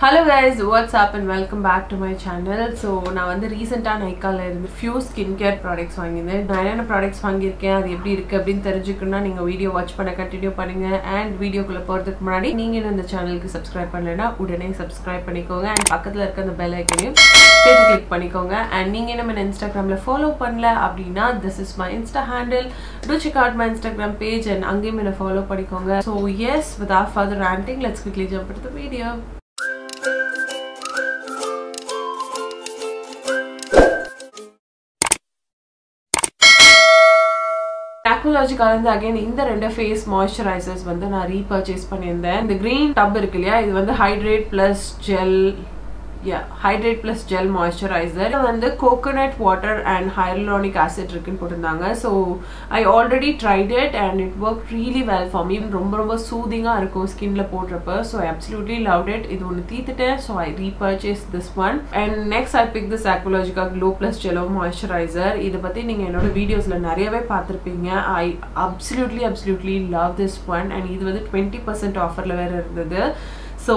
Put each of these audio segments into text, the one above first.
Hello guys what's up and welcome back to my channel so நான் வந்து ரீசெண்டாக நைக்கால இருந்து ஃபியூ ஸ்கின் கேர் ப்ராடக்ட்ஸ் வாங்கியிருந்தேன். நான் என்னென்ன ப்ராடக்ட்ஸ் வாங்கியிருக்கேன் அது எப்படி இருக்குது அப்படின்னு தெரிஞ்சுக்கணும்னா நீங்கள் வீடியோ வாட்ச் பண்ண கண்டினியூ பண்ணுங்கள் அண்ட் வீடியோக்குள்ளே போகிறதுக்கு முன்னாடி நீங்கள் இன்னும் இந்த சேனலுக்கு சப்ஸ்கிரைப் பண்ணலைன்னா உடனே சப்ஸ்கிரைப் பண்ணிக்கோங்க. அண்ட் பக்கத்தில் இருக்க அந்த பெல் ஐக்கனையும் சேர்த்து கிளிக் பண்ணிக்கோங்க. அண்ட் நீங்கள் என்ன இன்ஸ்டாகிராமில் ஃபாலோ பண்ணல அப்படின்னா this is my insta handle do check out my instagram page and அங்கேயும் என்னை ஃபாலோ பண்ணிக்கோங்க. So as without further ranting let's quickly jump எடுத்த வீடியோ ஆக்வலாஜிக்கால இருந்து அகைன் இந்த ரெண்டு ஃபேஸ் மாய்ஸ்சரைசர்ஸ் வந்து நான் ரீபர்ச்சேஸ் பண்ணியிருந்தேன். இந்த கிரீன் டப் இருக்கு இல்லையா? இது வந்து hydrate plus gel hydrate plus gel moisturiser வந்து coconut water and hyaluronic acid இருக்குன்னு போட்டிருந்தாங்க. So I already tried it and it work really well for me ரொம்ப ரொம்ப சூதிங்காக இருக்கும் ஸ்கின்ல போடுறப்ப. So I absolutely love it இது ஒன்று தீத்துட்டேன். So I repurchase this one and next I pick this Aqualogica glow plus jello moisturiser இதை பற்றி நீங்கள் என்னோட வீடியோஸில் நிறையவே பார்த்துருப்பீங்க. I absolutely absolutely love this one and இது வந்து டுவெண்ட்டி பர்சன்ட் ஆஃபரில் வேறு இருந்தது. So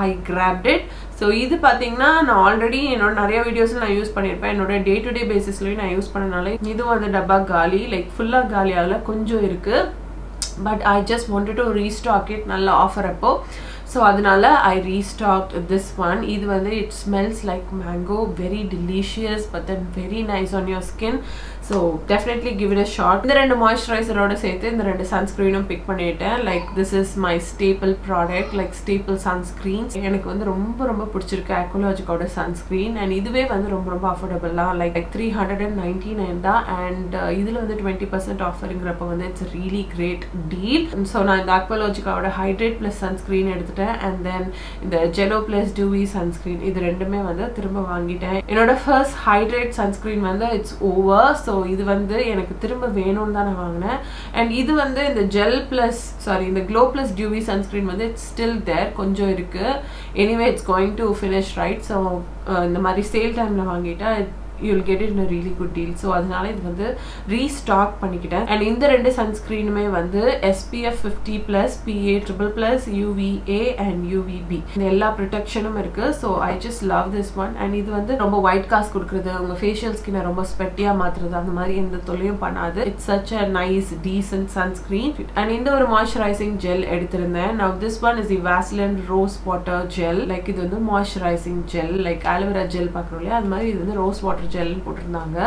I grabbed it so இது பார்த்தீங்கன்னா நான் ஆல்ரெடி என்னோட நிறைய வீடியோஸில் நான் யூஸ் பண்ணியிருப்பேன் என்னோட டே டு டே பேசிஸ்லையும் நான் யூஸ் பண்ணனால இது வந்து டப்பா காலி லைக் ஃபுல்லாக காலி ஆகல கொஞ்சம் இருக்குது but I just wanted to restock it நல்ல ஆஃபர் அப்போ. ஸோ அதனால ஐ ரீஸ்டாக் திஸ் ஒன் இது வந்து it smells like mango very delicious but then very nice on your skin so definitely give it a shot இந்த ரெண்டு மாய்ஸ்சரைசரோட சேர்த்து இந்த ரெண்டு சன்ஸ்க்ரீனும் பிக் பண்ணிட்டேன். Like this is my staple product like staple sunscreen எனக்கு வந்து ரொம்ப ரொம்ப பிடிச்சிருக்கு அக்வலாஜிக்கோட சன்ஸ்க்ரீன் அண்ட் இதுவே வந்து ரொம்ப ரொம்ப அஃபோர்டபுள் தான். Like like three hundred and ninety nine தான் அண்ட் uh, இதில் வந்து டுவெண்ட்டி பர்சன்ட் ஆஃபருங்கிறப்ப வந்து it's really great deal so நான் இந்த ஆக்வலாஜிக்காவோட ஹைட்ரேட் ப்ளஸ் சன்ஸ்க்ரீன் எடுத்துட்டேன். அண்ட் தென் இந்த ஜெலோ ப்ளஸ் டூவி சன்ஸ்க்ரீன் இது ரெண்டுமே வந்து திரும்ப வாங்கிட்டேன். என்னோட ஃபர்ஸ்ட் ஹைட்ரேட் சன்ஸ்க்ரீன் வந்து இட்ஸ் ஓவர் ஸோ ஸோ இது வந்து எனக்கு திரும்ப வேணும்னு தான் நான் வாங்கினேன். அண்ட் இது வந்து இந்த ஜெல் ப்ளஸ் சாரி இந்த க்ளோ ப்ளஸ் டியூவி சன்ஸ்க்ரீன் வந்து இட்ஸ் ஸ்டில் தேர் கொஞ்சம் இருக்கு. Anyway it's going to finish right so இந்த மாதிரி சேல் டைமில் வாங்கிட்டா you'll get it really good deal so அதனால இது வந்து ரீஸ்டாக் பண்ணிக்கிட்டேன். அண்ட் இந்த ரெண்டு சன்ஸ்க்ரீனுமே வந்து SPF fifty plus PA triple plus UVA and UVB இந்த எல்லா ப்ரொடெக்ஷனும் இருக்கு. So I just love this one and இது வந்து ரொம்ப ஒயிட் காஸ்ட் கொடுக்குறது. உங்க ஃபேஷியல் ஸ்கின்னை ரொம்ப ஸ்பெட்டியாக மாற்றுறது அந்த மாதிரி எந்த தொல்லையும் பண்ணாது. It's such a nice decent sunscreen and இந்த ஒரு மாய்ஸ்சரைசிங் ஜெல் எடுத்திருந்தேன். Now this one is the vaseline rose water gel like இது வந்து moisturising gel like aloe vera gel பார்க்குறோம் இல்லையா? அது மாதிரி இது வந்து ரோஸ் வாட்டர் ஜெல் போட்டிருந்தாங்க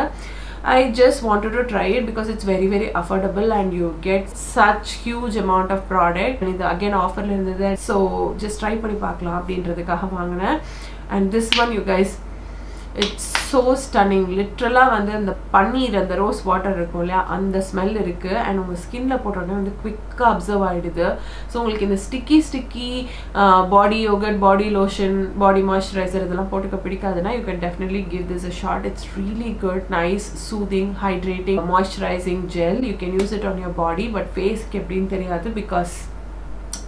I just wanted to try it because it's very very affordable and you get such huge amount of product இது அகெயின் ஆஃபரில் இருந்தது ஸோ ஜஸ்ட் ட்ரை பண்ணி பார்க்கலாம் அப்படின்றதுக்காக வாங்கினேன் and this one you guys it's so stunning லிட்ரலாக வந்து அந்த பன்னீர் அந்த ரோஸ் வாட்டர் இருக்கும் இல்லையா? அந்த ஸ்மெல் இருக்குது அண்ட் உங்கள் ஸ்கின்ல போட்டோன்னே வந்து குவிக்காக அப்சர்வ் ஆகிடுது ஸோ உங்களுக்கு இந்த sticky sticky body yogurt body lotion body moisturiser இதெல்லாம் போட்டுக்க பிடிக்காதுன்னா you can definitely give this a shot it's really good nice soothing hydrating moisturising gel you can use it on your body but ஃபேஸ்க்கு எப்படின்னு தெரியாது because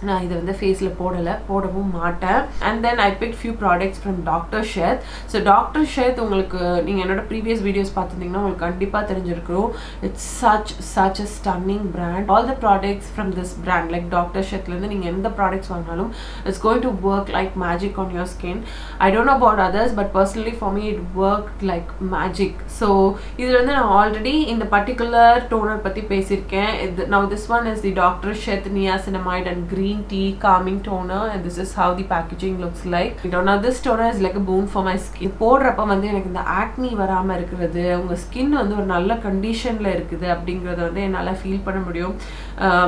நான் இதை வந்து ஃபேஸில் போடலை போடவும் மாட்டேன். And then I pick few products from doctor Sheth so doctor Sheth உங்களுக்கு நீங்கள் என்னோட ப்ரீவியஸ் வீடியோஸ் பார்த்துருந்தீங்கன்னா உங்களுக்கு கண்டிப்பாக தெரிஞ்சிருக்கிறோம் it's such such a stunning brand all the products from this brand like doctor ஷேத்லேருந்து நீங்கள் எந்த ப்ராடக்ட்ஸ் வாங்கினாலும் it's going to work like magic on your skin I don't know about others but personally for me it work like magic so இதில் வந்து நான் already இந்த particular toner பற்றி பேசியிருக்கேன். இது now this one is the doctor Sheth niacinamide and green tea calming toner and this is how the packaging looks like you know now this toner is like a boon for my skin போடுறப்ப வந்து எனக்கு இந்த ஆக்னி வராமல் இருக்கிறது உங்க skin வந்து ஒரு நல்ல கண்டிஷனில் இருக்குது அப்படிங்கிறத வந்து என்னால் ஃபீல் பண்ண முடியும்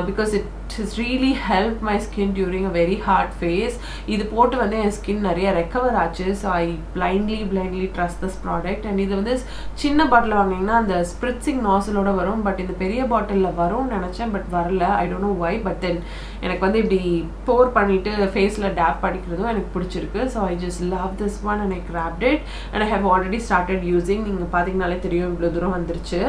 because it is really help my skin during a very hard phase இது போட்டு வந்து என் ஸ்கின் நிறைய ரெக்கவர் ஆச்சு. So I blindly blindly trust this product and இது வந்து சின்ன பாட்டில் வாங்கினீங்கன்னா அந்த ஸ்ப்ரிட்ஸிங் நாசலோட வரும். பட் இந்த பெரிய பாட்டிலில் வரும்னு நினச்சேன் பட் வரல. I don't know why but then எனக்கு வந்து இப்படி போர் பண்ணிட்டு ஃபேஸில் டேப் அடிக்கிறதும் எனக்கு பிடிச்சிருக்கு. So I just love this one and I grabbed it and I have already started using நீங்கள் பார்த்தீங்கனாலே தெரியும் இவ்வளோ தூரம் வந்துருச்சு.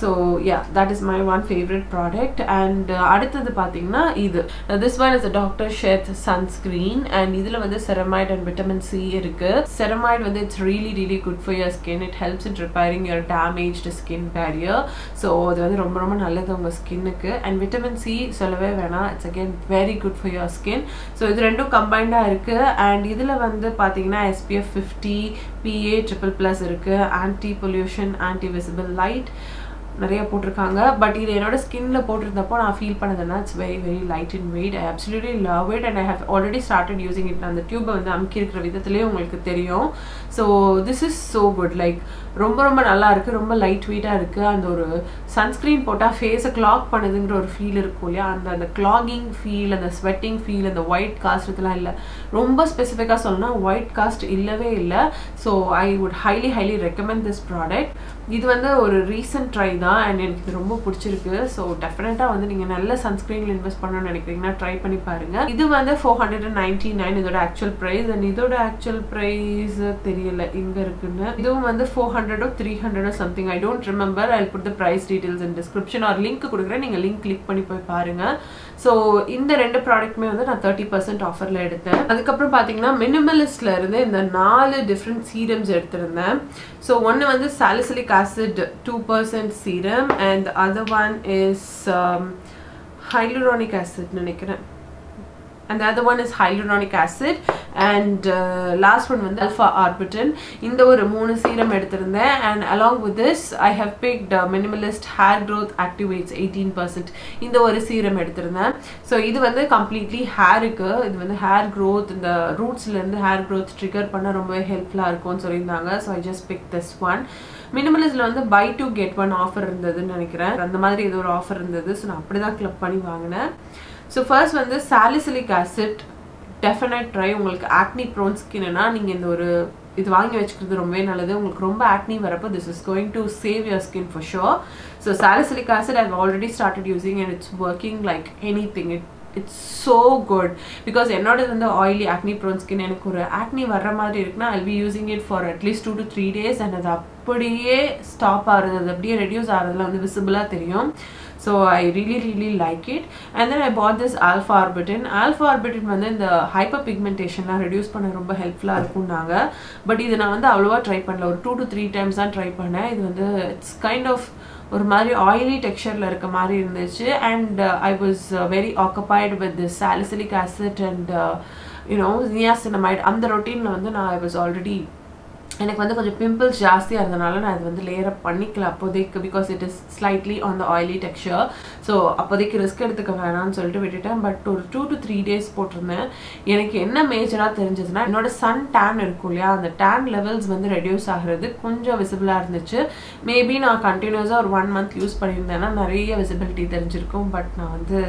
So yeah that is my one favourite product and அடுத்தது பார்த்தீங்கன்னா இது. This one is doctor Sheth sunscreen and இதில் வந்து செரமைட் அண்ட் விட்டமின் சி இருக்கு. செரமைட் வந்து it's really really good for your skin it helps in repairing your damaged skin barrier so அது வந்து ரொம்ப ரொம்ப நல்லது உங்கள் ஸ்கின்னுக்கு அண்ட் விட்டமின் சி சொல்லவே வேணாம். It's again very good for your skin so இது ரெண்டும் கம்பைண்டாக இருக்குது அண்ட் இதில் வந்து பார்த்தீங்கன்னா SPF fifty PA triple plus இருக்குது anti pollution anti visible light நிறைய போட்டிருக்காங்க. பட் இது என்னோட ஸ்கின்ல போட்டிருந்தப்போ நான் feel பண்ணதுன்னா it's very very light in weight I absolutely love it and I have already started using it அந்த டியூப்பை வந்து அமுக்கி இருக்கிற விதத்துலேயே உங்களுக்கு தெரியும். So this is so good like ரொம்ப ரொம்ப நல்லா இருக்குது ரொம்ப லைட் வெயிட்டாக இருக்குது அந்த ஒரு சன்ஸ்க்ரீன் போட்டால் ஃபேஸை கிளாக் பண்ணுதுங்கிற ஒரு ஃபீல் இருக்கும் இல்லையா? அந்த அந்த கிளாகிங் ஃபீல் அந்த ஸ்வெட்டிங் ஃபீல் அந்த ஒயிட் காஸ்ட் இதெல்லாம் இல்லை. ரொம்ப ஸ்பெசிஃபிக்காக சொல்லணும்னா ஒயிட் காஸ்ட் இல்லவே இல்லை. So I would highly highly recommend this product இது வந்து ஒரு ரீசன்ட் ட்ரை தான் அண்ட் எனக்கு இது ரொம்ப பிடிச்சிருக்கு. ஸோ டெஃபினட்டாக வந்து நீங்கள் நல்ல சன்ஸ்க்ரீனில் இன்வெஸ்ட் பண்ணணும்னு நினைக்கிறீங்கன்னா ட்ரை பண்ணி பாருங்கள் இது வந்து four hundred and ninety nine இதோட ஆக்சுவல் ப்ரைஸ் அண்ட் இதோட ஆக்சுவல் ப்ரைஸ் தெரியல எங்கே இருக்குன்னு. இதுவும் வந்து ஃபோர் ஹண்ட்ரடோ three ஹண்ட்ரடோ something I don't remember I put the price details and description or link கொடுக்குறேன். நீங்கள் லிங்க் கிளிக் பண்ணி போய் பாருங்க. ஸோ இந்த ரெண்டு ப்ராடக்ட்டுமே வந்து நான் தேர்ட்டி பர்சன்ட் ஆஃபரில் எடுத்தேன். அதுக்கப்புறம் பார்த்தீங்கன்னா மினிமலிஸ்ட்ல இருந்து இந்த நாலு டிஃப்ரெண்ட் சீரம்ஸ் எடுத்திருந்தேன். ஸோ ஒன்று வந்து salicylic acid two percent serum and other one is hyaluronic acid நினைக்கிறேன். And the other one is hyaluronic acid and uh, last one வந்து alpha arbutin. இந்த ஒரு மூணு சீரம் எடுத்திருந்தேன். And along with this I have picked uh, minimalist hair growth activates 18% இந்த ஒரு serum எடுத்திருந்தேன். So இது வந்து கம்ப்ளீட்லி ஹேருக்கு இது வந்து ஹேர் growth இந்த ரூட்ஸ்லேருந்து ஹேர் growth trigger பண்ண ரொம்பவே ஹெல்ப்ஃபுல்லாக இருக்கும்னு சொல்லியிருந்தாங்க. So I just pick this one மினிமலிஸ்ட்ல வந்து buy two get one offer இருந்ததுன்னு நினைக்கிறேன். அந்த மாதிரி ஏதோ ஒரு ஆஃபர் இருந்தது. ஸோ நான் அப்படி தான் கிளப் பண்ணி வாங்கினேன். ஸோ ஃபர்ஸ்ட் வந்து சாலிசிலிக் ஆசிட் டெஃபினட் ட்ரை உங்களுக்கு ஆக்னி ப்ரோன் ஸ்கின்னா நீங்கள் இந்த ஒரு இது வாங்கி வச்சுக்கிறது ரொம்பவே நல்லது. உங்களுக்கு ரொம்ப ஆக்னி வரப்போ this is going to save your skin for sure so salicylic acid I've already started using and it's working like anything it it's so good because என்னோட வந்து ஆயிலி ஆக்னி ப்ரோன் ஸ்கின் எனக்கு ஒரு ஆக்னி வர்ற மாதிரி இருக்குன்னா I be using it for at least two to three days and அது அப்படியே stop ஆகுறது அது அப்படியே ரெடியூஸ் ஆகிறதுல வந்து விசிபிளாக தெரியும். So I really really like it and then I bought this alpha arbutin alpha arbutin வந்து இந்த ஹைப்பர் பிக்மெண்டேஷன்லாம் ரெடியூஸ் பண்ண ரொம்ப ஹெல்ப்ஃபுல்லாக இருக்கும்னாங்க. பட் இது நான் வந்து அவ்வளோவா ட்ரை பண்ணல. ஒரு டூ டு த்ரீ டைம்ஸ் தான் ட்ரை பண்ணேன். இது வந்து இட்ஸ் கைண்ட் ஆஃப் ஒரு மாதிரி ஆயிலி டெக்ஸ்சரில் இருக்க மாதிரி இருந்துச்சு. And I was very occupied with this salicylic acid and you know niacinamide அந்த ரொட்டீனில் வந்து நான் ஐ வாஸ் ஆல்ரெடி எனக்கு வந்து கொஞ்சம் பிம்பிள்ஸ் ஜாஸ்தியாக இருந்தனால நான் இது வந்து லேயர் அப் பண்ணிக்கல அப்போதைக்கு because it is slightly on the oily texture so அப்போதைக்கு ரிஸ்க் எடுத்துக்க வேணாம்னு சொல்லிட்டு விட்டுட்டேன். பட் ஒரு டூ டு த்ரீ டேஸ் போட்டிருந்தேன். எனக்கு என்ன மேஜராக தெரிஞ்சதுன்னா என்னோட சன் டேன் இருக்கும் இல்லையா? அந்த டேன் லெவல்ஸ் வந்து ரெடியூஸ் ஆகிறது கொஞ்சம் விசிபிளாக இருந்துச்சு. மேபி நான் கண்டினியூஸாக ஒரு ஒன் மந்த் யூஸ் பண்ணியிருந்தேன்னா நிறைய விசிபிலிட்டி தெரிஞ்சிருக்கும். பட் நான் வந்து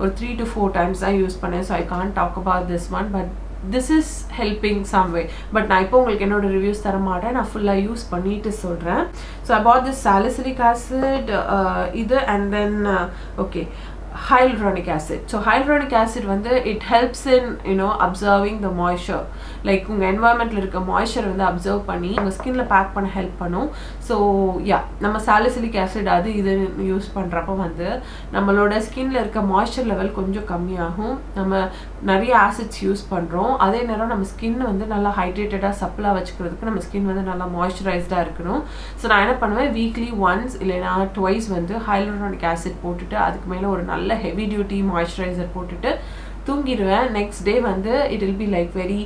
ஒரு த்ரீ டு ஃபோர் டைம்ஸ் தான் யூஸ் பண்ணேன். So I can't talk about this one but this is helping some way but நான் இப்போ உங்களுக்கு என்னோட ரிவ்யூஸ் தர மாட்டேன். நான் ஃபுல்லாக யூஸ் பண்ணிட்டு சொல்கிறேன் so about this salicylic acid இது and then okay hyaluronic acid so hyaluronic acid வந்து it helps in you know absorbing the the like உங்கள் என்வாயன்மெண்ட்டில் இருக்க moisture வந்து அப்சர்வ் பண்ணி உங்கள் ஸ்கின்ல பேக் பண்ண ஹெல்ப் பண்ணும். ஸோ யா நம்ம சாலிசிலிக் ஆசிட் அது இது யூஸ் பண்ணுறப்போ வந்து நம்மளோட ஸ்கின்ல இருக்க மாய்ஸ்சர் லெவல் கொஞ்சம் கம்மியாகும். நம்ம நிறைய ஆசிட்ஸ் யூஸ் பண்ணுறோம் அதே நேரம் நம்ம ஸ்கின் வந்து நல்லா ஹைட்ரேட்டடாக சப்ளாக வச்சுக்கிறதுக்கு நம்ம ஸ்கின் வந்து நல்லா மாய்ஸ்சரைஸ்டாக இருக்கணும். ஸோ நான் என்ன பண்ணுவேன்? வீக்லி ஒன்ஸ் இல்லைனா ட்வைஸ் வந்து ஹைலோரானிக் ஆசிட் போட்டுட்டு அதுக்கு மேலே ஒரு நல்ல ஹெவி டியூட்டி மாய்ஸ்சரைசர் போட்டுட்டு தூங்கிடுவேன். நெக்ஸ்ட் டே வந்து it will be like very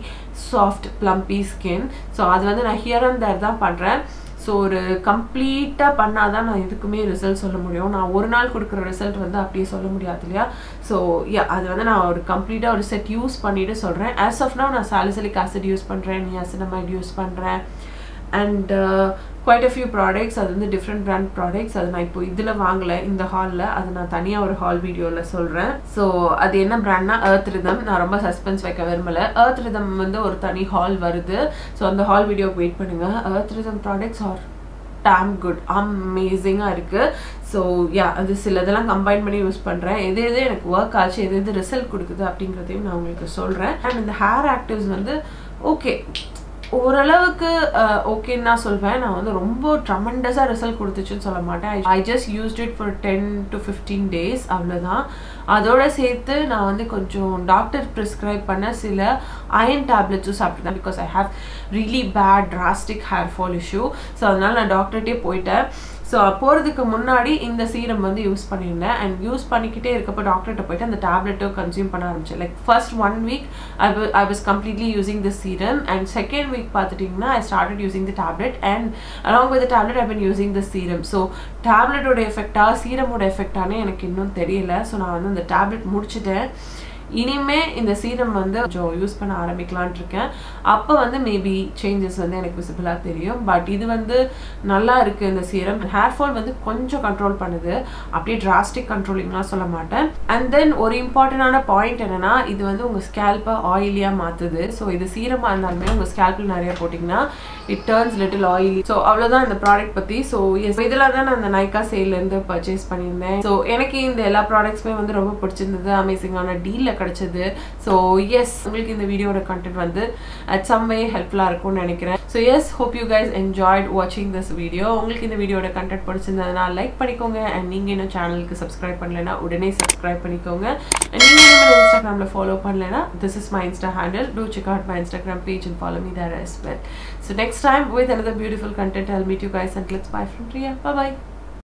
soft plumpy skin so அது வந்து நான் ஹியர் அண்ட் தேர் தான் பண்ணுறேன் ஸோ ஒரு கம்ப்ளீட்டாக பண்ணால் தான் நான் இதுக்குமே ரிசல்ட் சொல்ல முடியும். நான் ஒரு நாள் கொடுக்குற ரிசல்ட் வந்து அப்படியே சொல்ல முடியாது இல்லையா? ஸோ யா அது வந்து நான் ஒரு கம்ப்ளீட்டாக ஒரு செட் யூஸ் பண்ணிட்டு சொல்கிறேன் ஆஸ் ஆஃப் நான் சாலிசிலிக் ஆசிட் யூஸ் பண்ணுறேன் நியாசினமைட் யூஸ் பண்ணுறேன் and quite a few products அது வந்து டிஃப்ரெண்ட் பிராண்ட் ப்ராடக்ட்ஸ் அது நான் இப்போ இதில் வாங்கலை இந்த ஹாலில் அது நான் தனியாக ஒரு ஹால் வீடியோவில் சொல்கிறேன் ஸோ அது என்ன பிராண்ட்னா ஏர்த் ரிதம் நான் ரொம்ப சஸ்பென்ஸ் வைக்க விரும்பலை. ஏர்த் ரிதம் வந்து ஒரு தனி ஹால் வருது. ஸோ அந்த ஹால் வீடியோக்கு வெயிட் பண்ணுங்கள் Earth Rhythm products are damn good அமேசிங்காக இருக்குது ஸோ யா அது சில இதெல்லாம் கம்பைன் பண்ணி யூஸ் பண்ணுறேன் எது எது எனக்கு ஒர்க் ஆச்சு எது எது ரிசல்ட் கொடுக்குது அப்படிங்கிறதையும் நான் உங்களுக்கு சொல்கிறேன் அண்ட் இந்த ஹேர் ஆக்டிவ்ஸ் வந்து ஓகே ஓரளவுக்கு ஓகேன்னு நான் சொல்வேன். நான் வந்து ரொம்ப ட்ரமண்டஸாக ரிசல்ட் கொடுத்துச்சுன்னு சொல்ல மாட்டேன். I just used it for ten to fifteen days அவ்வளோதான் அதோட சேர்த்து நான் வந்து கொஞ்சம் டாக்டர் ப்ரிஸ்கிரைப் பண்ண சில அயன் டேப்லெட்ஸும் சாப்பிட்டுருந்தேன் because I have really bad drastic hair fall issue so அதனால நான் டாக்டர்கிட்டே போயிட்டேன். ஸோ போகிறதுக்கு முன்னாடி இந்த சீரம் வந்து யூஸ் பண்ணியிருந்தேன். அண்ட் யூஸ் பண்ணிக்கிட்டே இருக்கப்போ டாக்டர்கிட்ட போயிட்டு அந்த டேப்லெட்டும் கன்சியூம் பண்ண ஆரம்பிச்சேன். Like first one week I I was completely using the serum and second week பார்த்துட்டிங்கன்னா I started using the tablet and along with tablet I been using the serum so டேப்லெட்டோட எஃபெக்டாக சீரமோட எஃபெக்டானே எனக்கு இன்னும் தெரியல. ஸோ நான் வந்து அந்த டேப்லெட் முடிச்சுட்டேன். இனிமே இந்த சீரம் வந்து கொஞ்சம் யூஸ் பண்ண ஆரம்பிக்கலான் இருக்கேன். அப்போ வந்து மேபி சேஞ்சஸ் வந்து எனக்கு விசிபிளாக தெரியும். பட் இது வந்து நல்லா இருக்குது இந்த சீரம் ஹேர் ஃபால் வந்து கொஞ்சம் கண்ட்ரோல் பண்ணுது. அப்படியே டிராஸ்டிக் கண்ட்ரோலிங்லாம் சொல்ல மாட்டேன். அண்ட் தென் ஒரு இம்பார்ட்டண்டான பாயிண்ட் என்னென்னா இது வந்து உங்கள் ஸ்கேல்ப்பை ஆயிலியாக மாற்றுது ஸோ இது சீரமாக இருந்தாலுமே உங்கள் ஸ்கேல்பில் நிறைய போட்டிங்கன்னா it turns little oily so அவ்வளோதான் இந்த ப்ராடக்ட் பற்றி ஸோ எஸ் இதில் தான் நான் அந்த நைக்கா சேல்லேருந்து பர்ச்சேஸ் பண்ணியிருந்தேன். ஸோ எனக்கு இந்த எல்லா ப்ராடக்ட்ஸுமே வந்து ரொம்ப பிடிச்சிருந்தது. அமேசிங்கான டீலில் கிடைச்சது ஸோ எஸ் உங்களுக்கு இந்த வீடியோட கண்டென்ட் வந்து அட் சம் வே ஹெல்ப்ஃபுல்லாக இருக்கும்னு நினைக்கிறேன் so yes hope you guys enjoyed வாட்சிங் திஸ் வீடியோ உங்களுக்கு இந்த வீடியோட கண்டென்ட் பிடிச்சிருந்ததுனா லைக் பண்ணிக்கோங்க அண்ட் நீங்கள் இன்னும் சேனலுக்கு சப்ஸ்கிரைப் பண்ணலைன்னா உடனே சப்ஸ்கிரைப் பண்ணிக்கோங்க அண்ட் நீங்கள் இன்னும் இன்ஸ்டாகிராமில் ஃபாலோ பண்ணலைன்னா this is my insta handle to check out my Instagram page and follow me there as well. So next time with another beautiful content, I'll meet you guys and let's bye from Priya. Bye bye.